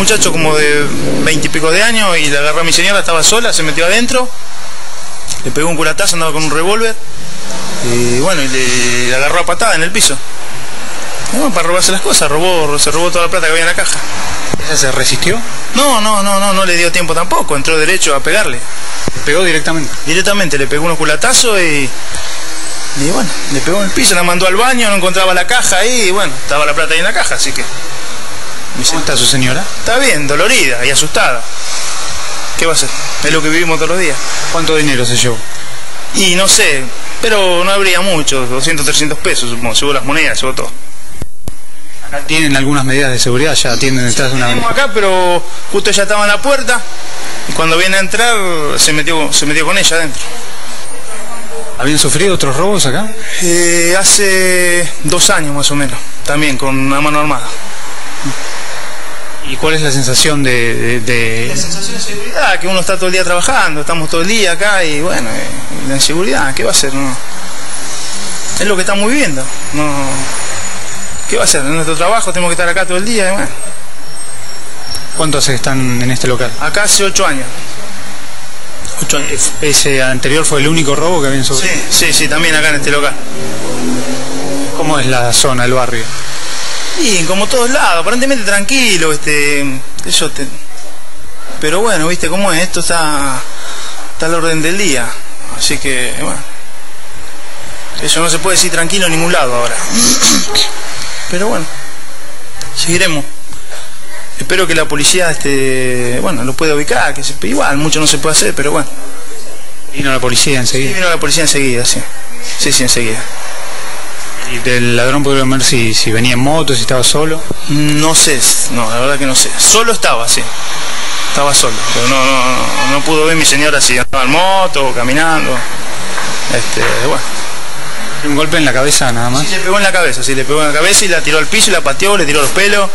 muchacho como de veinte y pico de años y le agarró a mi señora, estaba sola, se metió adentro, le pegó un culatazo, andaba con un revólver y bueno, y le, le agarró a patada en el piso. Para robarse las cosas, robó, se robó toda la plata que había en la caja. ¿Ella se resistió? No, no, no, no, no le dio tiempo tampoco, entró derecho a pegarle. ¿Pegó directamente? Directamente le pegó unos culatazos y. Y bueno, le pegó en el piso, la mandó al baño, no encontraba la caja ahí y bueno, estaba la plata ahí en la caja, así que. ¿Cómo está su señora? Está bien, dolorida y asustada. ¿Qué va a hacer? Es lo que vivimos todos los días. ¿Cuánto dinero se llevó? Y no sé, pero no habría mucho, 200, 300 pesos, supongo. Llevó las monedas, llevó todo. Acá tienen algunas medidas de seguridad, ya atienden detrás de una acá, pero justo ella estaba en la puerta y cuando viene a entrar se metió, se metió con ella adentro. ¿Habían sufrido otros robos acá? Eh, hace dos años más o menos, también con una mano armada. ¿Y cuál es la sensación de, de- de- La sensación de seguridad, que uno está todo el día trabajando, estamos todo el día acá y bueno, eh, la inseguridad, ¿qué va a hacer? No, es lo que estamos viviendo. No, ¿Qué va a hacer? En nuestro trabajo tenemos que estar acá todo el día y bueno, cuánto hace que están en este local? acá hace ocho años. Ocho años. ¿Ese anterior fue el único robo que habían Sí, sufrido? sí, sí, también acá en este local. ¿Cómo es la zona, el barrio? Y como todos lados, aparentemente tranquilo, este, eso te... pero bueno, viste cómo es, esto está, está al orden del día, así que bueno, eso no se puede decir tranquilo en ningún lado ahora, pero bueno, seguiremos. Espero que la policía, este, bueno, lo pueda ubicar, que se, igual mucho no se puede hacer, pero bueno. Vino la policía enseguida. vino la policía enseguida, sí, sí, sí, enseguida. ¿Y del ladrón pudieron ver si, si venía en moto, si estaba solo? No sé, no, la verdad que no sé. Solo estaba, sí. Estaba solo. Pero no, no, no, no pudo ver mi señora si andaba en moto o caminando. Este, bueno. Un golpe en la cabeza nada más. Sí, le pegó en la cabeza, sí, le pegó en la cabeza y la tiró al piso y la pateó, le tiró los pelos.